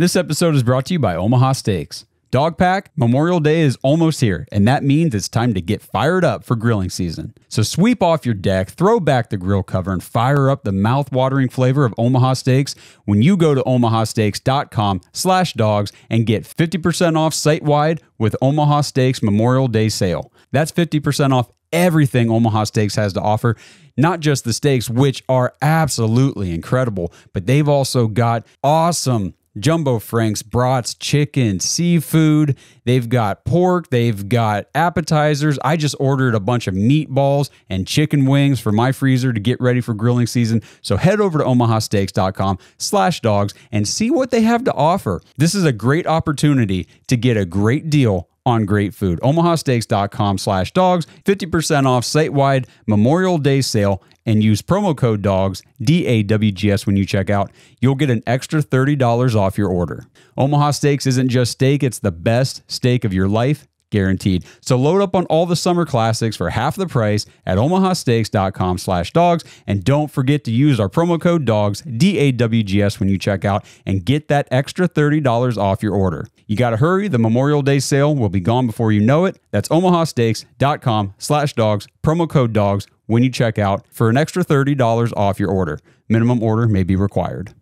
This episode is brought to you by Omaha Steaks. Dog Pack, Memorial Day is almost here, and that means it's time to get fired up for grilling season. So sweep off your deck, throw back the grill cover, and fire up the mouth-watering flavor of Omaha Steaks when you go to omahasteaks.com slash dawgs and get 50% off site-wide with Omaha Steaks Memorial Day sale. That's 50% off everything Omaha Steaks has to offer. Not just the steaks, which are absolutely incredible, but they've also got awesome jumbo franks, brats, chicken, seafood. They've got pork. They've got appetizers. I just ordered a bunch of meatballs and chicken wings for my freezer to get ready for grilling season. So head over to omahasteaks.com slash dawgs and see what they have to offer. This is a great opportunity to get a great deal on great food. omahasteaks.com slash dawgs, 50% off site-wide Memorial Day sale and use promo code DAWGS, D-A-W-G-S when you check out. You'll get an extra $30 off your order. Omaha Steaks isn't just steak, it's the best steak of your life guaranteed. So load up on all the summer classics for half the price at omahasteaks.com slash dawgs. And don't forget to use our promo code DAWGS, D-A-W-G-S when you check out and get that extra $30 off your order. You got to hurry. The Memorial Day sale will be gone before you know it. That's omahasteaks.com slash dawgs, promo code DAWGS when you check out for an extra $30 off your order. Minimum order may be required.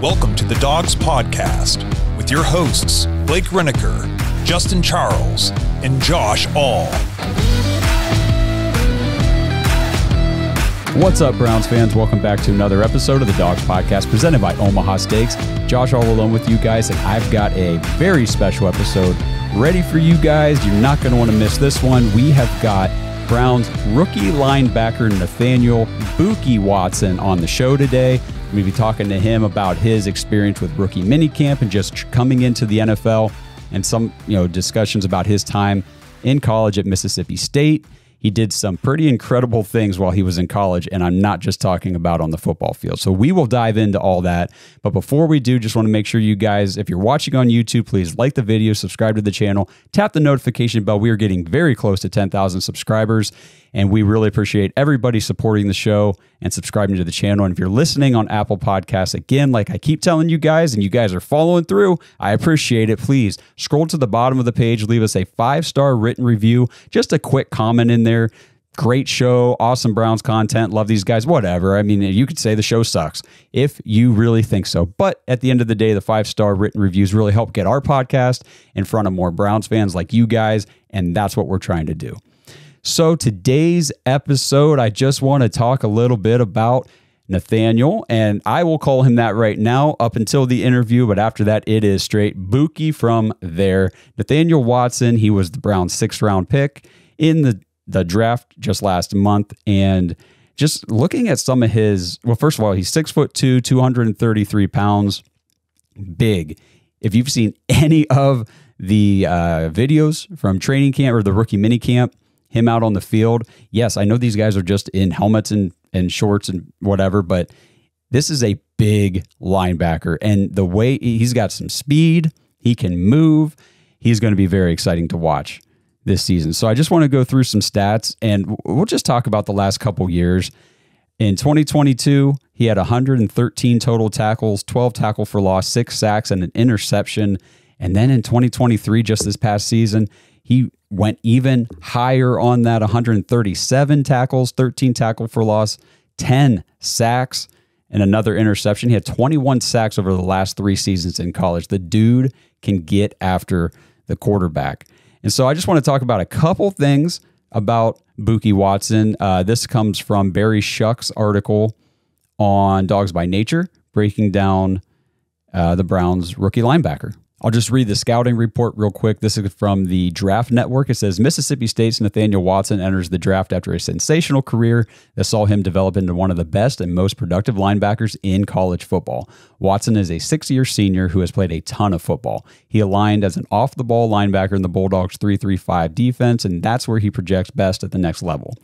Welcome to the Dawgs Podcast with your hosts, Blake Renaker, Justin Charles, and Josh Hall. What's up, Browns fans? Welcome back to another episode of the Dawgs Podcast presented by Omaha Steaks. Josh all alone with you guys, and I've got a very special episode ready for you guys. You're not going to want to miss this one. We have got Browns rookie linebacker Nathaniel Bookie Watson on the show today. We'll be talking to him about his experience with rookie minicamp and just coming into the NFL and some, you know, discussions about his time in college at Mississippi State. He did some pretty incredible things while he was in college, and I'm not just talking about on the football field. So we will dive into all that. But before we do, just want to make sure you guys, if you're watching on YouTube, please like the video, subscribe to the channel, tap the notification bell. We are getting very close to 10,000 subscribers. And we really appreciate everybody supporting the show and subscribing to the channel. And if you're listening on Apple Podcasts, again, like I keep telling you guys, and you guys are following through, I appreciate it. Please scroll to the bottom of the page, leave us a five star written review, just a quick comment in there. Great show, awesome Browns content, love these guys, whatever. I mean, you could say the show sucks if you really think so. But at the end of the day, the five star written reviews really help get our podcast in front of more Browns fans like you guys. And that's what we're trying to do. So, today's episode, I just want to talk a little bit about Nathaniel, and I will call him that right now up until the interview. But after that, it is straight Bookie from there. Nathaniel Watson, he was the Browns' sixth round pick in the, the draft just last month. And just looking at some of his, well, first of all, he's six foot two, 233 pounds, big. If you've seen any of the uh, videos from training camp or the rookie mini camp, him out on the field. Yes, I know these guys are just in helmets and, and shorts and whatever, but this is a big linebacker. And the way he's got some speed, he can move. He's going to be very exciting to watch this season. So I just want to go through some stats and we'll just talk about the last couple years. In 2022, he had 113 total tackles, 12 tackle for loss, six sacks, and an interception. And then in 2023, just this past season, he went even higher on that 137 tackles, 13 tackle for loss, 10 sacks, and another interception. He had 21 sacks over the last three seasons in college. The dude can get after the quarterback. And so I just want to talk about a couple things about Bookie Watson. Uh, this comes from Barry Shuck's article on Dawgs by Nature, breaking down uh, the Browns rookie linebacker. I'll just read the scouting report real quick. This is from the Draft Network. It says Mississippi State's Nathaniel Watson enters the draft after a sensational career that saw him develop into one of the best and most productive linebackers in college football. Watson is a six year senior who has played a ton of football. He aligned as an off the ball linebacker in the Bulldogs 335 defense, and that's where he projects best at the next level.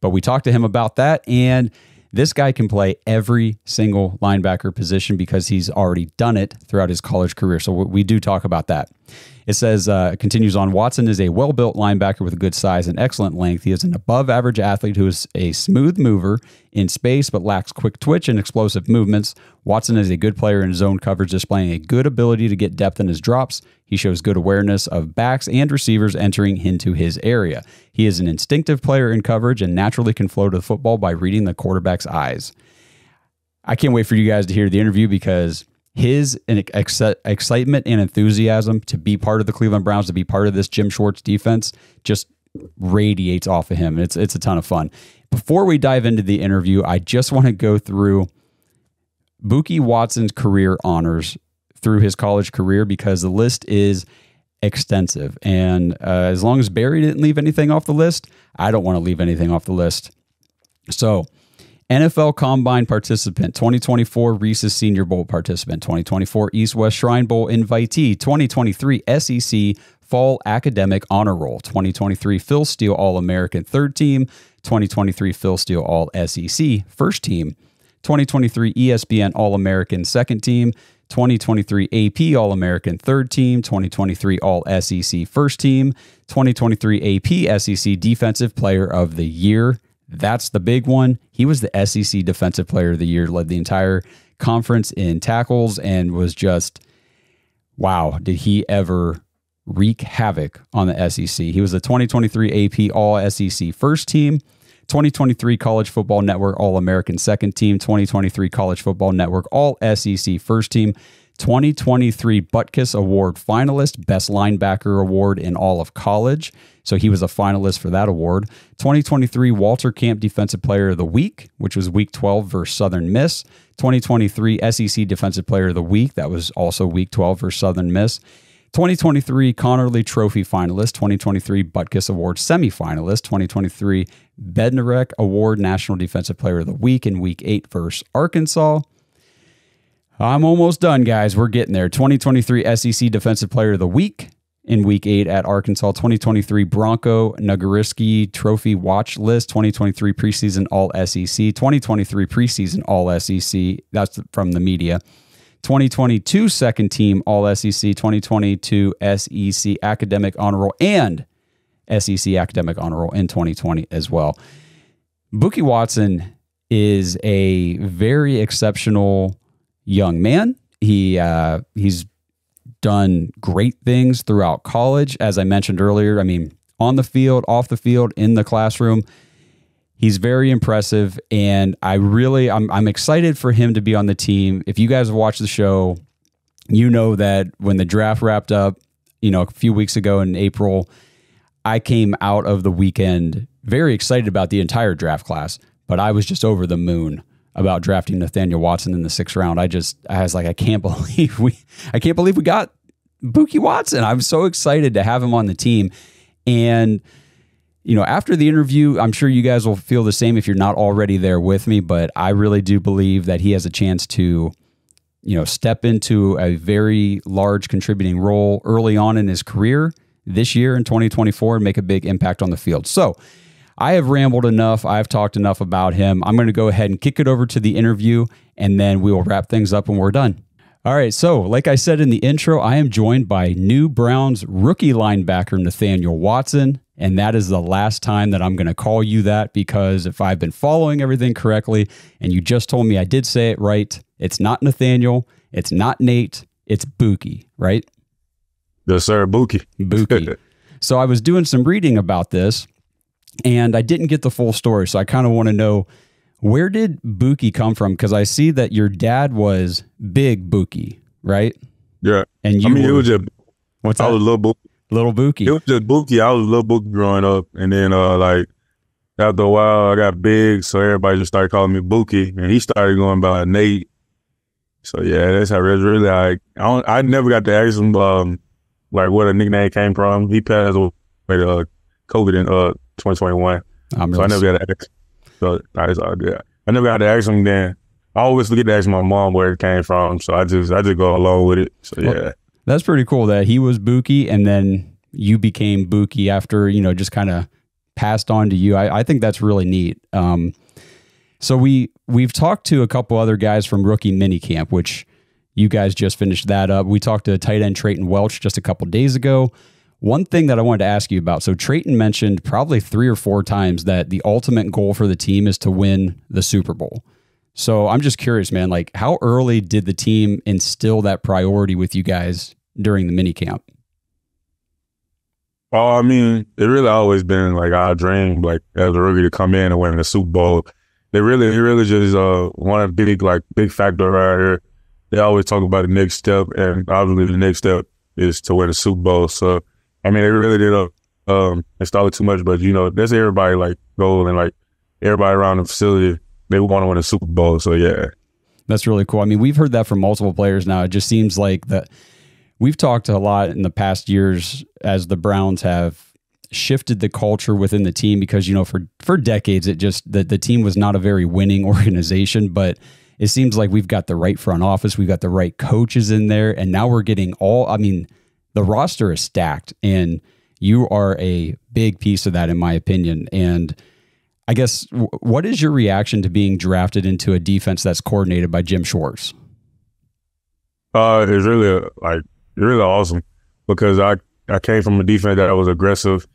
But we talked to him about that, and this guy can play every single linebacker position because he's already done it throughout his college career. So we do talk about that. It says, uh, continues on Watson is a well built linebacker with a good size and excellent length. He is an above average athlete who is a smooth mover in space but lacks quick twitch and explosive movements. Watson is a good player in zone coverage, displaying a good ability to get depth in his drops. He shows good awareness of backs and receivers entering into his area. He is an instinctive player in coverage and naturally can flow to the football by reading the quarterback's eyes. I can't wait for you guys to hear the interview because his ex- excitement and enthusiasm to be part of the Cleveland Browns, to be part of this Jim Schwartz defense, just radiates off of him. It's it's a ton of fun. Before we dive into the interview, I just want to go through Bookie Watson's career honors through his college career because the list is extensive. And uh, as long as Barry didn't leave anything off the list, I don't want to leave anything off the list. So NFL Combine participant, 2024 Reese's Senior Bowl participant, 2024 East West Shrine Bowl invitee, 2023 SEC Fall Academic Honor Roll, 2023 Phil Steele All American Third Team, 2023 Phil Steele All SEC First Team, 2023 ESPN All American Second Team, 2023 AP All American Third Team, 2023 All SEC First Team, 2023 AP SEC Defensive Player of the Year, that's the big one. He was the SEC Defensive Player of the Year, led the entire conference in tackles, and was just wow, did he ever wreak havoc on the SEC? He was the 2023 AP All SEC First Team. 2023 College Football Network All American Second Team, 2023 College Football Network All SEC First Team, 2023 Butkus Award finalist, Best Linebacker Award in all of college. So he was a finalist for that award. 2023 Walter Camp Defensive Player of the Week, which was week 12 versus Southern Miss. 2023 SEC Defensive Player of the Week, that was also week 12 versus Southern Miss. 2023 Conerly Trophy finalist, 2023 Butkus Award semifinalist, 2023 Bednarik Award National Defensive Player of the Week in week 8 versus Arkansas. I'm almost done, guys. We're getting there. 2023 SEC Defensive Player of the Week in Week 8 at Arkansas. 2023 Bronco Nagurski Trophy Watch List. 2023 Preseason All SEC. 2023 Preseason All SEC. That's from the media. 2022 Second Team All SEC. 2022 SEC Academic Honor Roll and SEC Academic Honor Roll in 2020 as well. Bookie Watson is a very exceptional young man. He uh, he's done great things throughout college, as I mentioned earlier. I mean, on the field, off the field, in the classroom, he's very impressive, and I really I'm I'm excited for him to be on the team. If you guys have watched the show, you know that when the draft wrapped up, you know, a few weeks ago in April, I came out of the weekend very excited about the entire draft class, but I was just over the moon about drafting Nathaniel Watson in the sixth round. I just I was like, I can't believe we I can't believe we got Bookie Watson. I'm so excited to have him on the team. And you know, after the interview, I'm sure you guys will feel the same if you're not already there with me, but I really do believe that he has a chance to you know, step into a very large contributing role early on in his career this year in 2024 and make a big impact on the field. So, I have rambled enough. I've talked enough about him. I'm going to go ahead and kick it over to the interview, and then we will wrap things up when we're done. All right, so like I said in the intro, I am joined by new Browns rookie linebacker Nathaniel Watson. And that is the last time that I'm going to call you that because if I've been following everything correctly and you just told me I did say it right, it's not Nathaniel, it's not Nate, it's Bookie, right? Yes, sir, Bookie. Bookie. so I was doing some reading about this and I didn't get the full story. So I kind of want to know where did Bookie come from? Because I see that your dad was big Bookie, right? Yeah. And you I mean, were, it was just, what's I that? was a little Bookie. Little Bookie. It was just Bookie. I was a little Bookie growing up. And then, uh, like, after a while, I got big. So everybody just started calling me Bookie. And he started going by Nate. So yeah, that's how it's really like, I don't, I never got to ask him, um, like what a nickname came from. He passed away to uh, COVID in, uh, 2021. I'm So I never got to ask. So I just, uh. I never got to ask him then. I always forget to ask my mom where it came from. So I just, I just go along with it. So yeah. Well, That's pretty cool that he was Bookie and then you became Bookie after, you know, just kind of passed on to you. I, I think that's really neat. Um, so we we've talked to a couple other guys from rookie minicamp, which You guys just finished that up. We talked to tight end Treyton Welch just a couple days ago. One thing that I wanted to ask you about so, Treyton mentioned probably three or four times that the ultimate goal for the team is to win the Super Bowl. So, I'm just curious, man, like how early did the team instill that priority with you guys during the mini camp? Oh, I mean, it really always been like our dream, like as a rookie to come in and win the Super Bowl. They really, it really just uh one big like big factor around here. They always talk about the next step, and obviously the next step is to win the Super Bowl. So, I mean, they really did uh, um install it too much, but you know, that's everybody like goal and like everybody around the facility. They want to win a Super Bowl. So yeah, that's really cool. I mean, we've heard that from multiple players now. It just seems like that we've talked a lot in the past years as the Browns have shifted the culture within the team because you know for for decades it just the, the team was not a very winning organization but it seems like we've got the right front office we've got the right coaches in there and now we're getting all i mean the roster is stacked and you are a big piece of that in my opinion and i guess what is your reaction to being drafted into a defense that's coordinated by jim schwartz uh it's really like really awesome because I, I came from a defense that was aggressive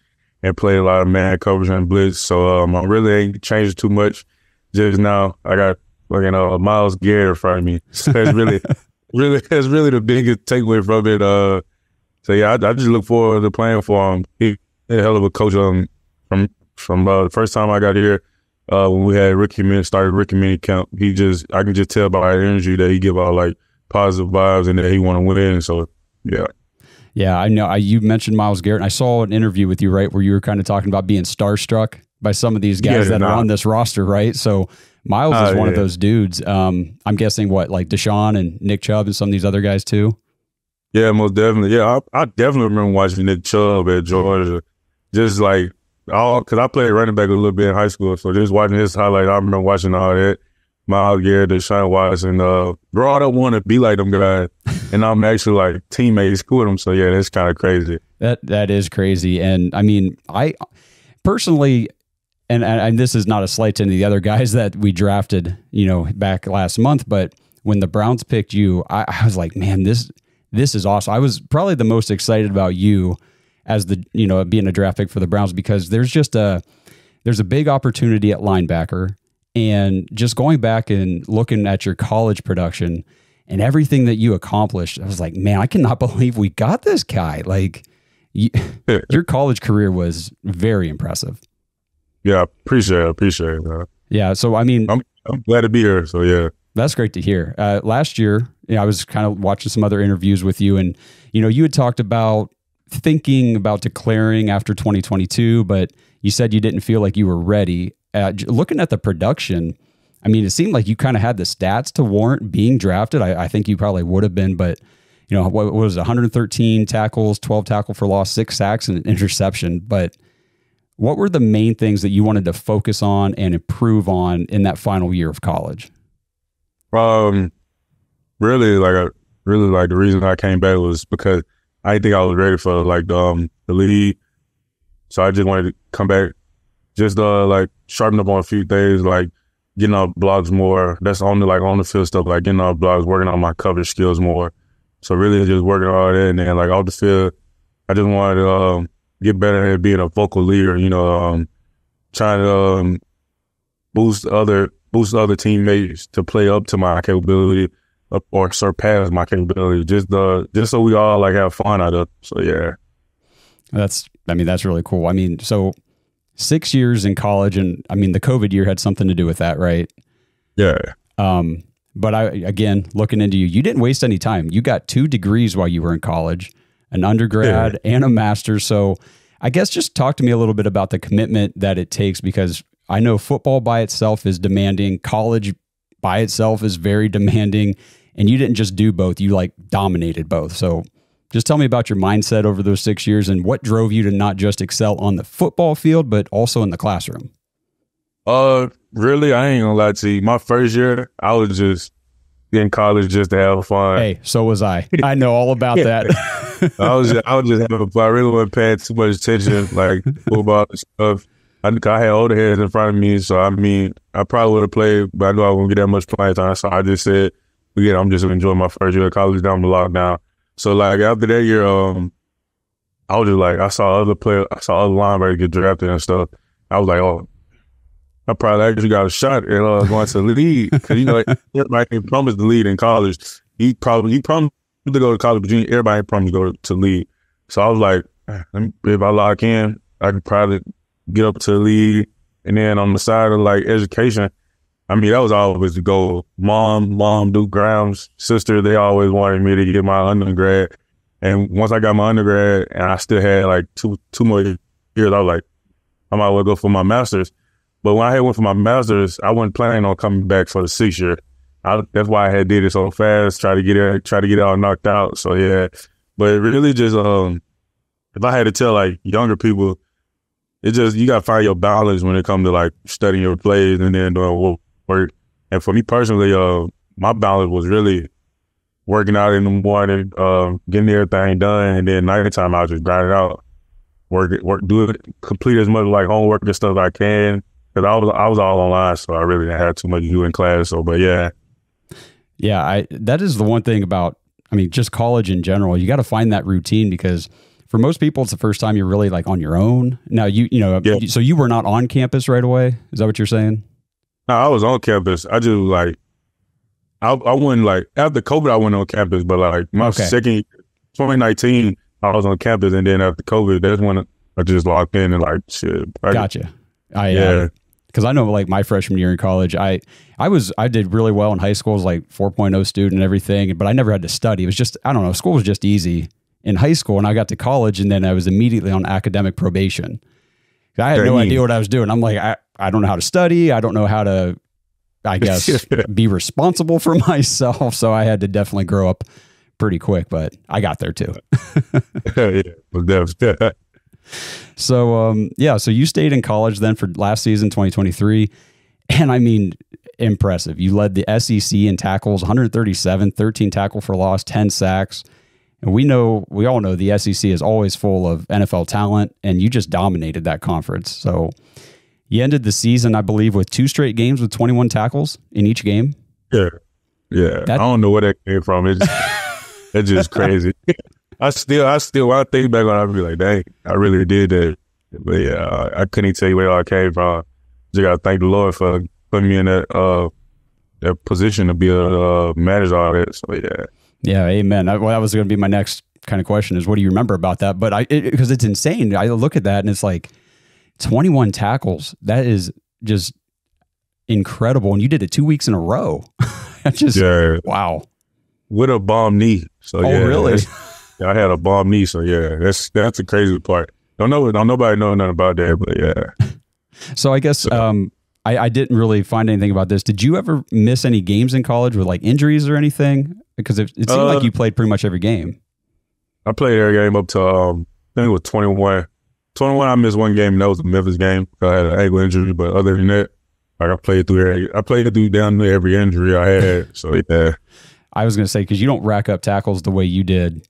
and played a lot of man coverage and blitz. So um, I really ain't changed too much. Just now, I got like you know Myles Garrett front me. So it's really, really, that's really the biggest takeaway from it. Uh, so yeah, I, I, just look forward to playing for him. He a hell of a coach. Um, from from uh, the first time I got here, uh, when we had Ricky Min started Ricky Mini camp, he just I can just tell by the energy that he give out like positive vibes and that he want to win. So yeah. Yeah, I know. I, you mentioned Myles Garrett. I saw an interview with you, right, where you were kind of talking about being starstruck by some of these guys yeah, that are on this roster, right? So Myles uh, is one yeah. of those dudes. Um, I'm guessing what, like Deshaun and Nick Chubb and some of these other guys too. Yeah, most definitely. Yeah, I, I definitely remember watching Nick Chubb at Georgia. Just like all because I played running back a little bit in high school, so just watching his highlight, I remember watching all that. Myles Garrett, Deshaun Watson, uh, bro, I don't want to be like them guys, and I'm actually like teammates with them. So yeah, that's kind of crazy. That that is crazy, and I mean, I personally, and, and this is not a slight to any of the other guys that we drafted, you know, back last month, but when the Browns picked you, I, I was like, man, this this is awesome. I was probably the most excited about you as the you know being a draft pick for the Browns because there's just a there's a big opportunity at linebacker and just going back and looking at your college production and everything that you accomplished, I was like, man, I cannot believe we got this guy. Like, you, your college career was very impressive. Yeah, appreciate it. Appreciate it. Man. Yeah. So, I mean, I'm, I'm glad to be here. So, yeah. That's great to hear. Uh, last year, you know, I was kind of watching some other interviews with you, and, you know, you had talked about thinking about declaring after 2022, but you said you didn't feel like you were ready uh, looking at the production, I mean, it seemed like you kind of had the stats to warrant being drafted. I, I think you probably would have been, but you know, what, what was it, 113 tackles, 12 tackle for loss, six sacks, and an interception. But what were the main things that you wanted to focus on and improve on in that final year of college? Um, really, like, a, really, like the reason I came back was because I didn't think I was ready for like the um the league. So I just wanted to come back, just uh like sharpen up on a few things, like getting our blogs more. That's only like on the field stuff, like getting our blogs, working on my coverage skills more. So really just working on that. And then like off the field, I just wanted to um, get better at being a vocal leader, you know, um, trying to um, boost other boost other teammates to play up to my capability or surpass my capability. Just uh just so we all like have fun out of. So yeah. That's I mean, that's really cool. I mean, so six years in college, and I mean the COVID year had something to do with that, right? Yeah. Um, but I again looking into you, you didn't waste any time. You got two degrees while you were in college, an undergrad yeah. and a master's. So I guess just talk to me a little bit about the commitment that it takes because I know football by itself is demanding, college by itself is very demanding, and you didn't just do both, you like dominated both. So just tell me about your mindset over those six years and what drove you to not just excel on the football field, but also in the classroom. Uh, really, I ain't gonna lie to you. My first year, I was just in college just to have fun. Hey, so was I. I know all about that. I was just, I was just having fun. I really wasn't paying too much attention, like football and stuff. I, I had older heads in front of me, so I mean, I probably would have played, but I knew I wouldn't get that much playing time. So I just said, yeah, I'm just enjoying my first year of college down the lockdown. So like after that year, um, I was just like, I saw other players, I saw other linebackers get drafted and stuff. I was like, oh, I probably actually got a shot at uh, going to the league because you know everybody promised the lead in college. He probably he promised to go to college, but everybody promised to go to lead. So I was like, if I lock in, I could probably get up to the league. And then on the side of like education, I mean, that was always the goal. Mom, mom, Duke Grimes, sister, they always wanted me to get my undergrad. And once I got my undergrad and I still had like two, two more years, I was like, I might well go for my master's. But when I had went for my master's, I wasn't planning on coming back for the sixth year. I, that's why I had did it so fast, try to get it, try to get it all knocked out. So yeah, but really just, um, if I had to tell like younger people, it just, you got to find your balance when it comes to like studying your plays and then doing work. And for me personally, uh, my balance was really working out in the morning, uh, getting everything done. And then nighttime, I was just grind it out, work it, work, do it, complete as much like homework and stuff I can. Cause I was, I was all online. So I really didn't have too much to do in class. So, but yeah. Yeah. I, that is the one thing about, I mean, just college in general, you got to find that routine because for most people, it's the first time you're really like on your own. Now you, you know, yeah. so you were not on campus right away. Is that what you're saying? No, I was on campus. I just like, I, I went like after COVID, I went on campus, but like my okay. second 2019, I was on campus, and then after COVID, that's when I just locked in and like shit. I, gotcha. I uh, yeah. Because I know like my freshman year in college, I I was I did really well in high school, was like 4.0 student and everything, but I never had to study. It was just I don't know, school was just easy in high school and I got to college and then I was immediately on academic probation. I had no idea what I was doing. I'm like, I, I don't know how to study. I don't know how to, I guess, be responsible for myself. So I had to definitely grow up pretty quick, but I got there too. yeah, so, um, yeah, so you stayed in college then for last season, 2023. And I mean, impressive. You led the SEC in tackles, 137, 13 tackle for loss, 10 sacks. And we know, we all know the SEC is always full of NFL talent, and you just dominated that conference. So you ended the season, I believe, with two straight games with 21 tackles in each game. Yeah. Yeah. That, I don't know where that came from. It's, it's just crazy. I still, I still, when I think back on I be like, dang, I really did that. But yeah, I couldn't tell you where I came from. Just gotta thank the Lord for putting me in that, uh, that position to be a uh, manager all that. So yeah. Yeah, amen. I, well, that was going to be my next kind of question is what do you remember about that? But I, because it, it's insane. I look at that and it's like 21 tackles. That is just incredible. And you did it two weeks in a row. just, yeah. wow. With a bomb knee. So, oh, yeah. really? I had a bomb knee. So, yeah, that's, that's the crazy part. Don't know, don't nobody know nothing about that, but yeah. so I guess, um, I, I, didn't really find anything about this. Did you ever miss any games in college with like injuries or anything? Because it, it seemed uh, like you played pretty much every game. I played every game up to um, I think it was twenty one. Twenty one. I missed one game. And that was a Memphis game. I had an ankle injury, but other than that, like I played through every, I played through down to every injury I had. So yeah. I was gonna say because you don't rack up tackles the way you did,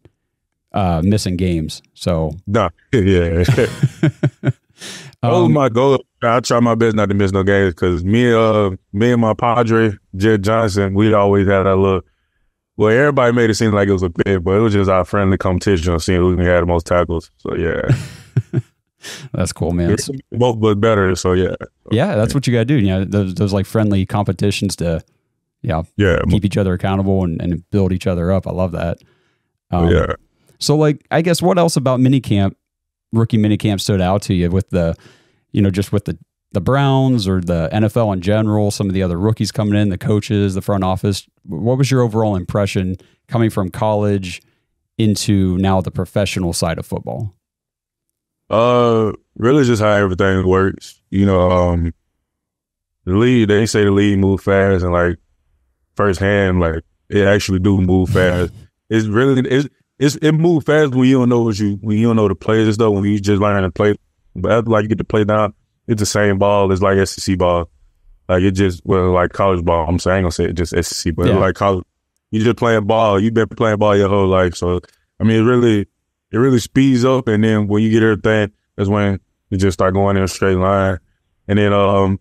uh, missing games. So no, nah, yeah. oh my goal I try my best not to miss no games because me, uh, me and my padre, Jett Johnson, we'd always had a little. Well, everybody made it seem like it was a bit, but it was just our friendly competition on seeing who had the most tackles. So yeah, that's cool, man. Both but better. So yeah, yeah, that's what you got to do. You know, those those like friendly competitions to, yeah, yeah, keep each other accountable and, and build each other up. I love that. Um, yeah. So like, I guess what else about minicamp, rookie minicamp stood out to you with the you know, just with the the Browns or the NFL in general, some of the other rookies coming in, the coaches, the front office. What was your overall impression coming from college into now the professional side of football? Uh, really just how everything works. You know, um, the league, they say the league move fast and like firsthand, like it actually do move fast. it's really, it's, it's, it moves fast when you don't know what you, when you don't know the players and stuff, when you just learn to play but after like you get to play down, it's the same ball as like SEC ball. Like it just well like college ball. I'm saying I ain't gonna say it just SEC, but yeah. like college, you just playing ball. You've been playing ball your whole life, so I mean it really it really speeds up. And then when you get everything, that's when you just start going in a straight line. And then um,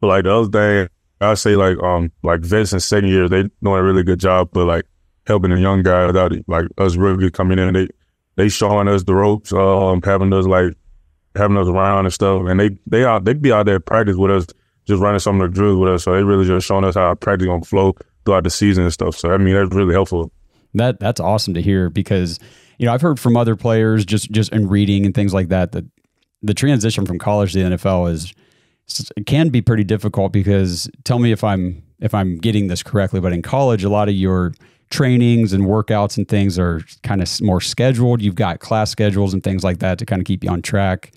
but like the other thing, I say like um like vets in second year, they doing a really good job, but like helping the young guys out, like us really coming in, they they showing us the ropes, um, having us like having us around and stuff, and they they out they be out there practice with us, just running some of the drills with us. So they really just showing us how practice gonna flow throughout the season and stuff. So I mean that's really helpful. That that's awesome to hear because you know I've heard from other players just just in reading and things like that that the transition from college to the NFL is it can be pretty difficult because tell me if I'm if I'm getting this correctly, but in college a lot of your trainings and workouts and things are kind of more scheduled. You've got class schedules and things like that to kind of keep you on track.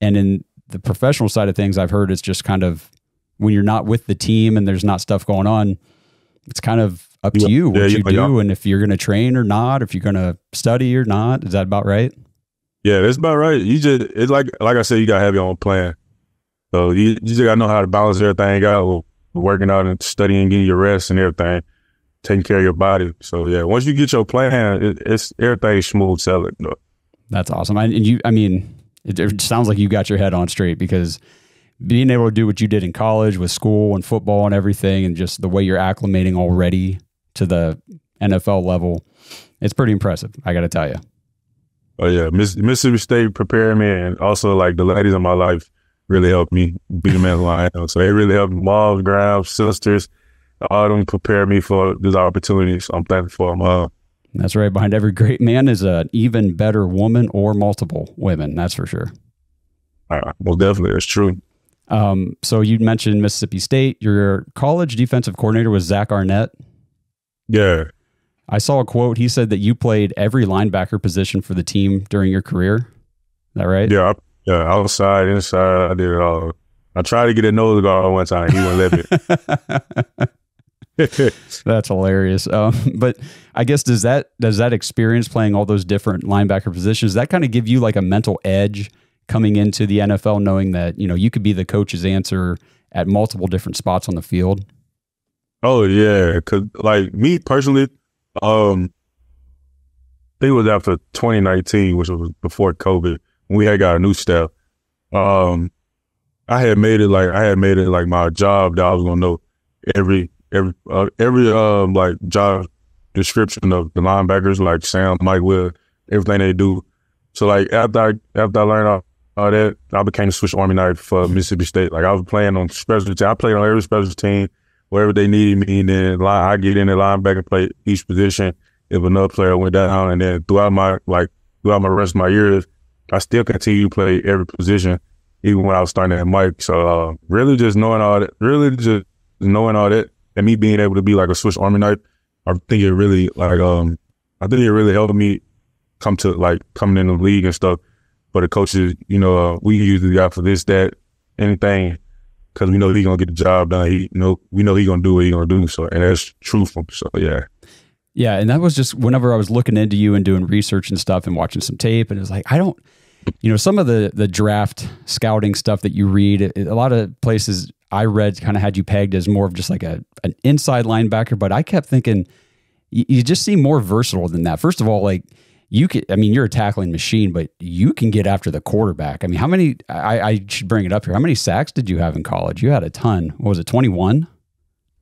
And in the professional side of things, I've heard it's just kind of when you're not with the team and there's not stuff going on, it's kind of up to you what yeah, you yeah, do yeah. and if you're going to train or not, if you're going to study or not. Is that about right? Yeah, that's about right. You just it's like like I said, you gotta have your own plan. So you, you just gotta know how to balance everything out, working out and studying, getting your rest and everything taking care of your body. So yeah, once you get your plan, it, it's everything smooth sailing. That's awesome. and you, I mean, it, it, sounds like you got your head on straight because being able to do what you did in college with school and football and everything, and just the way you're acclimating already to the NFL level, it's pretty impressive. I got to tell you. Oh yeah, Miss, Mississippi State prepared me, and also like the ladies in my life really helped me be the man who I am. So they really helped moms, grams, sisters all them prepared me for this opportunity. So I'm thankful for them. Uh, that's right. Behind every great man is an even better woman or multiple women. That's for sure. Uh, well, definitely, it's true. Um, so you mentioned Mississippi State. Your college defensive coordinator was Zach Arnett. Yeah. I saw a quote. He said that you played every linebacker position for the team during your career. Is that right? Yeah. Yeah. Outside, inside, I did it all. I tried to get a nose guard one time. He wouldn't let me. That's hilarious. Um, but I guess does that does that experience playing all those different linebacker positions that kind of give you like a mental edge coming into the NFL, knowing that you know you could be the coach's answer at multiple different spots on the field? Oh yeah, cause like me personally, um, I think it was after 2019, which was before COVID, we had got a new staff. Um, I had made it like I had made it like my job that I was gonna know every every uh, every um like job description of the linebackers, like Sam, Mike Will, everything they do. So like after I after I learned all, all that, I became a Swiss Army knife for Mississippi State. Like I was playing on special team. I played on every special team wherever they needed me. And then I get in the linebacker, play each position. If another player went down, and then throughout my like throughout my rest of my years, I still continue to play every position, even when I was starting at Mike. So uh, really, just knowing all that, really just knowing all that, and me being able to be like a Swiss Army knife, I think it really like um I think it really helped me come to like coming in the league and stuff. But the coaches, you know, uh, we usually got for this, that, anything, because we know he gonna get the job done. He, you know, we know he gonna do what he gonna do. So, and that's truthful. So, yeah. Yeah, and that was just whenever I was looking into you and doing research and stuff and watching some tape, and it was like I don't, you know, some of the the draft scouting stuff that you read, a lot of places I read kind of had you pegged as more of just like a an inside linebacker, but I kept thinking you, you just seem more versatile than that. First of all, like you could, I mean, you're a tackling machine, but you can get after the quarterback. I mean, how many, I, I should bring it up here. How many sacks did you have in college? You had a ton. What was it, 21?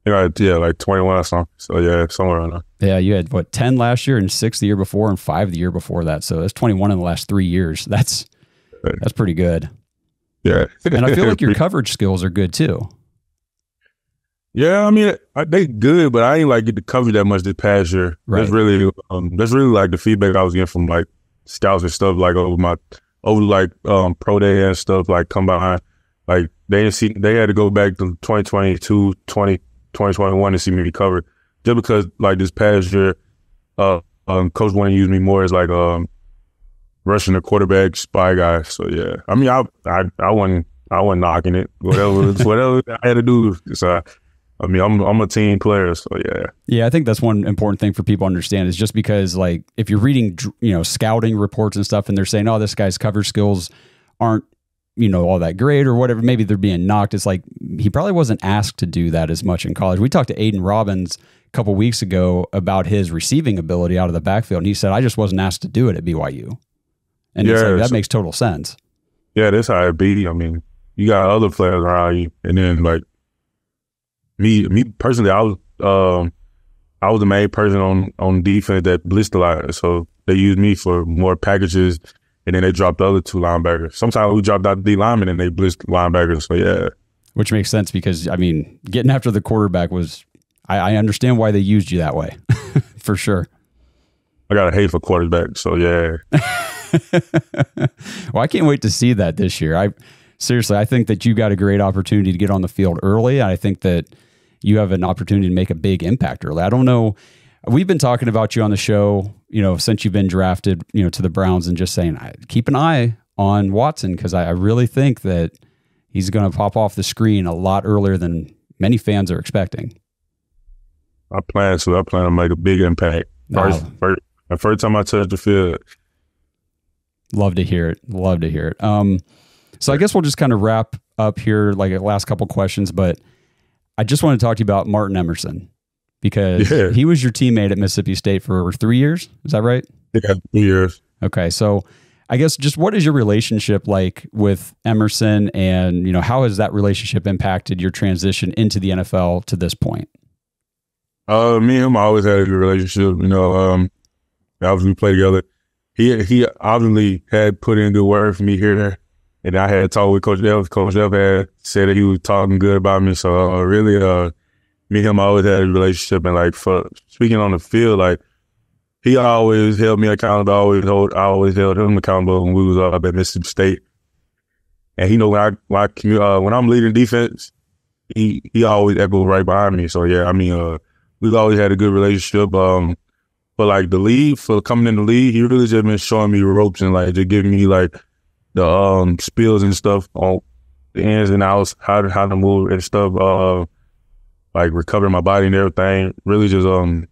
Yeah, yeah, like 21 or something. So yeah, somewhere around there. Yeah, you had what, 10 last year and six the year before and five the year before that. So that's 21 in the last three years. That's, that's pretty good. Yeah. and I feel like your coverage skills are good too. Yeah, I mean I, they good, but I ain't like get to cover that much this past year. Right. That's really um, that's really like the feedback I was getting from like scouts and stuff like over my over like um pro day and stuff like come behind. Like they didn't see they had to go back to 2022, 20, 2021 to see me recover. Just because like this past year, uh um, coach wanted to use me more as like um rushing the quarterback spy guy. So yeah, I mean, I I I wasn't I wasn't knocking it. Whatever whatever I had to do. So uh, I mean, I'm I'm a team player, so yeah. Yeah, I think that's one important thing for people to understand is just because like if you're reading you know scouting reports and stuff, and they're saying, oh, this guy's cover skills aren't you know all that great or whatever, maybe they're being knocked. It's like he probably wasn't asked to do that as much in college. We talked to Aidan Robbins a couple weeks ago about his receiving ability out of the backfield, and he said, I just wasn't asked to do it at BYU. And yeah, like, that makes total sense. Yeah, that's how it be. I mean, you got other players around you, and then like me me personally, I was um I was the main person on on defense that blitzed a lot. So they used me for more packages, and then they dropped the other two linebackers. Sometimes we dropped out the lineman and they blitzed linebackers. So yeah, which makes sense because I mean, getting after the quarterback was. I, I understand why they used you that way, for sure. I got a hate for quarterbacks, so yeah. well, I can't wait to see that this year. I seriously, I think that you got a great opportunity to get on the field early. I think that you have an opportunity to make a big impact early. I don't know. We've been talking about you on the show, you know, since you've been drafted, you know, to the Browns, and just saying, keep an eye on Watson because I, I really think that he's going to pop off the screen a lot earlier than many fans are expecting. I plan to. I plan to make a big impact. First, wow. first, the first time I touch the field. Love to hear it. Love to hear it. Um, so I guess we'll just kind of wrap up here, like a last couple questions, but I just want to talk to you about Martin Emerson because yeah. he was your teammate at Mississippi State for three years. Is that right? Yeah, three years. Okay, so I guess just what is your relationship like with Emerson, and you know how has that relationship impacted your transition into the NFL to this point? Uh, me and him always had a good relationship. You know, um, obviously we play together. He he obviously had put in good word for me here, and I had talked with Coach F. Coach F had said that he was talking good about me. So uh, really, uh, me and him always had a relationship, and like for speaking on the field, like he always held me accountable. Always hold, I always held him accountable when we was up at Mississippi State. And he know when I when I uh, when I'm leading defense, he he always echoed right behind me. So yeah, I mean, uh, we've always had a good relationship. Um, but like the lead for coming in the league, he really just been showing me ropes and like just giving me like the um spills and stuff on the ins and outs, how to how to move and stuff, uh like recovering my body and everything. Really just um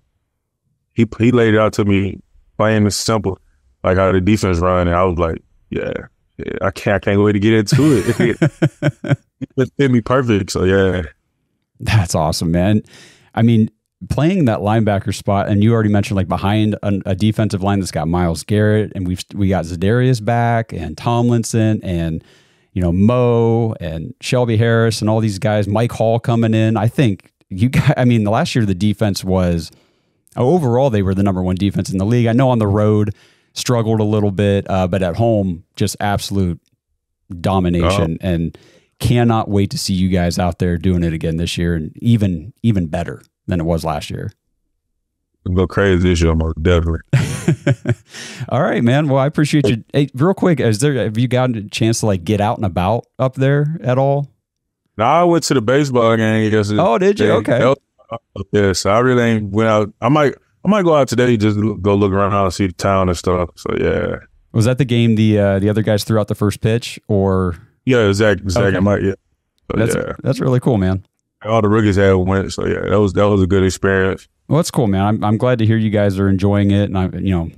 he he laid it out to me plain and simple, like how the defense run and I was like, Yeah, yeah I can't I can't wait to get into it. it fit me perfect. So yeah. That's awesome, man. I mean, playing that linebacker spot, and you already mentioned like behind a, a, defensive line that's got Myles Garrett, and we've we got Za'Darius back, and Tomlinson, and you know Mo and Shelby Harris, and all these guys. Mike Hall coming in. I think you. Got, I mean, the last year the defense was overall they were the number one defense in the league. I know on the road struggled a little bit, uh, but at home just absolute domination oh. and cannot wait to see you guys out there doing it again this year and even even better than it was last year. Go crazy this year, most definitely. All right, man. Well, I appreciate you. Hey, real quick, is there have you gotten a chance to like get out and about up there at all? No, I went to the baseball game yesterday. Oh, did you? Okay. Yeah, so I really ain't went out. I might, I might go out today just go look around and see the town and stuff. So yeah. Was that the game the uh, the other guys threw out the first pitch or? Yeah, Zach. Zach, okay. I might. Yeah. So, that's yeah. that's really cool, man all the rookies had went. So yeah, that was that was a good experience. Well, that's cool, man. I'm I'm glad to hear you guys are enjoying it, and I'm you know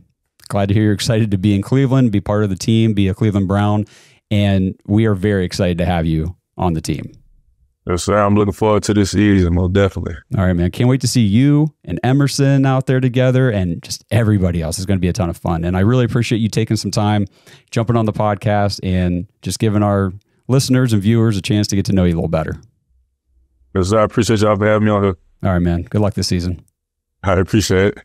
glad to hear you're excited to be in Cleveland, be part of the team, be a Cleveland Brown, and we are very excited to have you on the team. Yes, sir. I'm looking forward to this season, most definitely. All right, man. Can't wait to see you and Emerson out there together and just everybody else. It's going to be a ton of fun. And I really appreciate you taking some time, jumping on the podcast, and just giving our listeners and viewers a chance to get to know you a little better. Yes, I appreciate y'all for having me on here. All right, man. Good luck this season. I appreciate it.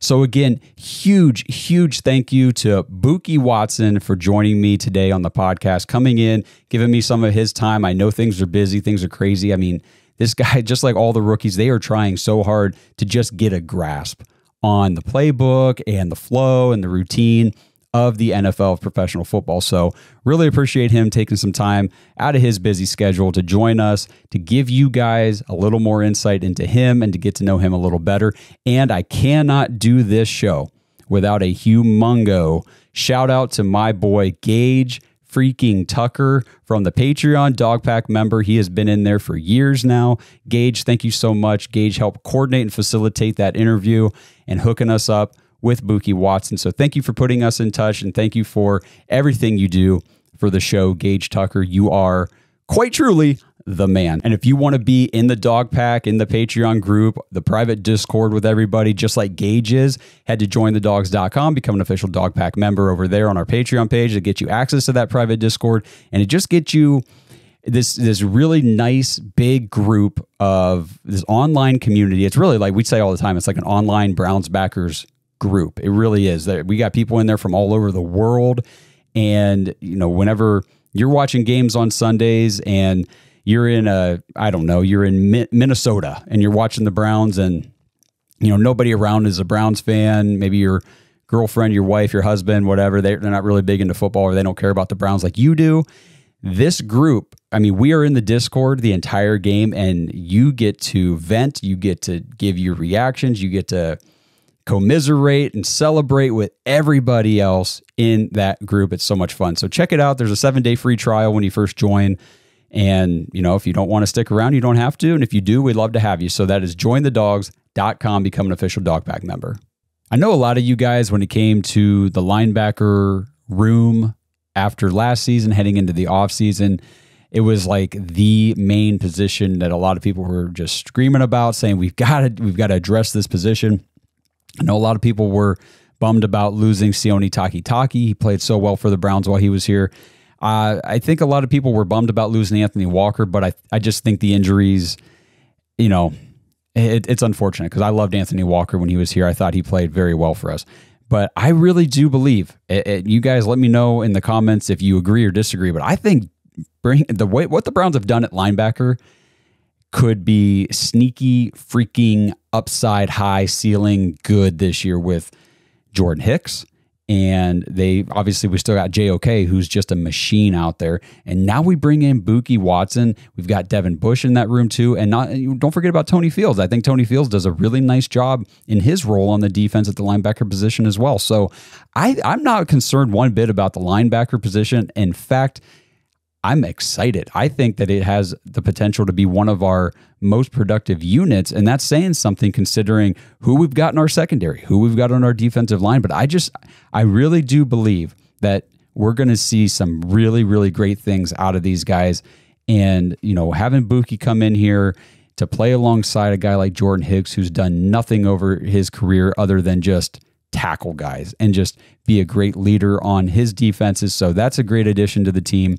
So again, huge, huge thank you to Bookie Watson for joining me today on the podcast, coming in, giving me some of his time. I know things are busy, things are crazy. I mean, this guy, just like all the rookies, they are trying so hard to just get a grasp on the playbook and the flow and the routine of the NFL of professional football. So, really appreciate him taking some time out of his busy schedule to join us, to give you guys a little more insight into him and to get to know him a little better. And I cannot do this show without a humongo shout out to my boy, Gage freaking Tucker from the Patreon Dog Pack member. He has been in there for years now. Gage, thank you so much. Gage helped coordinate and facilitate that interview and hooking us up with Bookie Watson. So thank you for putting us in touch and thank you for everything you do for the show, Gage Tucker. You are quite truly the man. And if you want to be in the dog pack, in the Patreon group, the private Discord with everybody, just like Gage is, head to jointhedawgs.com, become an official dog pack member over there on our Patreon page to get you access to that private Discord. And it just gets you this this really nice big group of this online community. It's really like we say all the time. It's like an online Browns backers group. It really is. We got people in there from all over the world, and you know, whenever you're watching games on Sundays and you're in a I don't know, you're in Minnesota and you're watching the Browns and you know nobody around is a Browns fan. Maybe your girlfriend, your wife, your husband, whatever, they're, they're not really big into football or they don't care about the Browns like you do. This group, I mean, we are in the Discord the entire game and you get to vent, you get to give your reactions, you get to commiserate and celebrate with everybody else in that group. It's so much fun. So check it out. There's a seven day free trial when you first join. And, you know, if you don't want to stick around, you don't have to. And if you do, we'd love to have you. So that is jointhedawgs.com, become an official dog pack member. I know a lot of you guys, when it came to the linebacker room after last season, heading into the offseason, it was like the main position that a lot of people were just screaming about, saying we've got to we've got to address this position. I know a lot of people were bummed about losing Sione Takitaki. He played so well for the Browns while he was here. Uh, I think a lot of people were bummed about losing Anthony Walker, but I I just think the injuries, you know, it, it's unfortunate because I loved Anthony Walker when he was here. I thought he played very well for us. But I really do believe it, it, you guys let me know in the comments if you agree or disagree. But I think bring the way what the Browns have done at linebacker could be sneaky, freaking upside high ceiling good this year with Jordan Hicks, and they obviously we still got JOK, who's just a machine out there. And now we bring in Bookie Watson. We've got Devin Bush in that room too. And not don't forget about Tony Fields. I think Tony Fields does a really nice job in his role on the defense at the linebacker position as well. So I, I'm not concerned one bit about the linebacker position. In fact, I'm excited. I think that it has the potential to be one of our most productive units. And that's saying something considering who we've got in our secondary, who we've got on our defensive line. But I just, I really do believe that we're going to see some really, really great things out of these guys. And, you know, having Bookie come in here to play alongside a guy like Jordan Hicks, who's done nothing over his career other than just tackle guys and just be a great leader on his defenses. So that's a great addition to the team.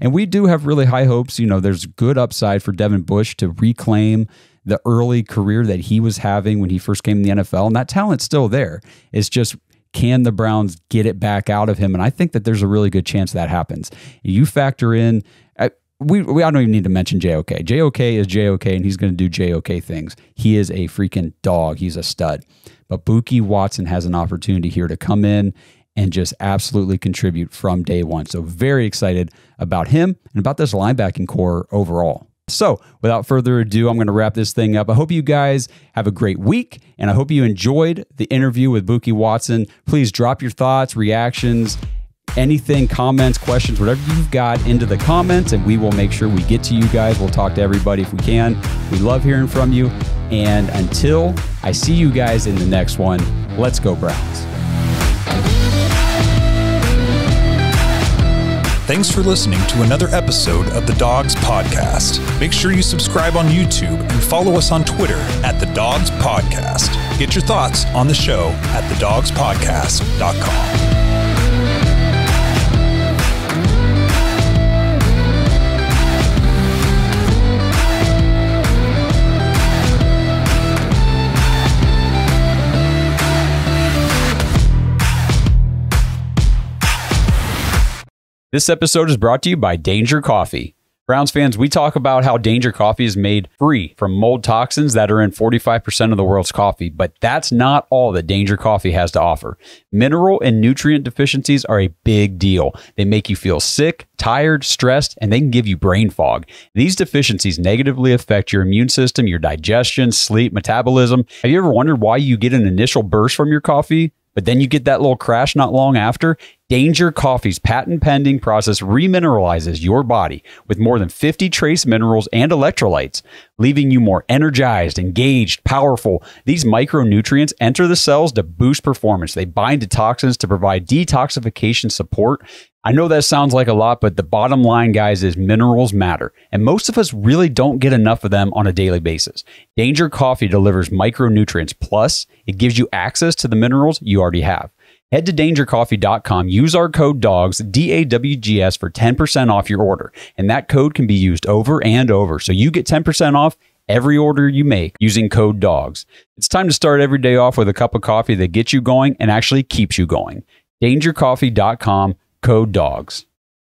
And we do have really high hopes. You know, there's good upside for Devin Bush to reclaim the early career that he was having when he first came in the NFL. And that talent's still there. It's just can the Browns get it back out of him? And I think that there's a really good chance that happens. You factor in uh, we, we I don't even need to mention JOK. JOK is JOK and he's going to do JOK things. He is a freaking dog. He's a stud. But Bookie Watson has an opportunity here to come in and just absolutely contribute from day one. So, very excited about him and about this linebacking corps overall. So, without further ado, I'm going to wrap this thing up. I hope you guys have a great week and I hope you enjoyed the interview with Bookie Watson. Please drop your thoughts, reactions, anything, comments, questions, whatever you've got into the comments, and we will make sure we get to you guys. We'll talk to everybody if we can. We love hearing from you. And until I see you guys in the next one, let's go, Browns. Thanks for listening to another episode of the Dawgs Podcast. Make sure you subscribe on YouTube and follow us on Twitter at the Dawgs Podcast. Get your thoughts on the show at thedawgspodcast.com. This episode is brought to you by Danger Coffee. Browns fans, we talk about how Danger Coffee is made free from mold toxins that are in 45% of the world's coffee, but that's not all that Danger Coffee has to offer. Mineral and nutrient deficiencies are a big deal. They make you feel sick, tired, stressed, and they can give you brain fog. These deficiencies negatively affect your immune system, your digestion, sleep, metabolism. Have you ever wondered why you get an initial burst from your coffee? But then you get that little crash not long after. Danger Coffee's patent pending process remineralizes your body with more than 50 trace minerals and electrolytes, leaving you more energized, engaged, powerful. These micronutrients enter the cells to boost performance. They bind to toxins to provide detoxification support I know that sounds like a lot, but the bottom line, guys, is minerals matter. And most of us really don't get enough of them on a daily basis. Danger Coffee delivers micronutrients, plus, it gives you access to the minerals you already have. Head to dangercoffee.com, use our code DAWGS, D A W G S, for 10% off your order. And that code can be used over and over. So you get 10% off every order you make using code DAWGS. It's time to start every day off with a cup of coffee that gets you going and actually keeps you going. Dangercoffee.com, code DAWGS.